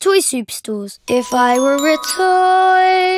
Toy Superstores. If I were a toy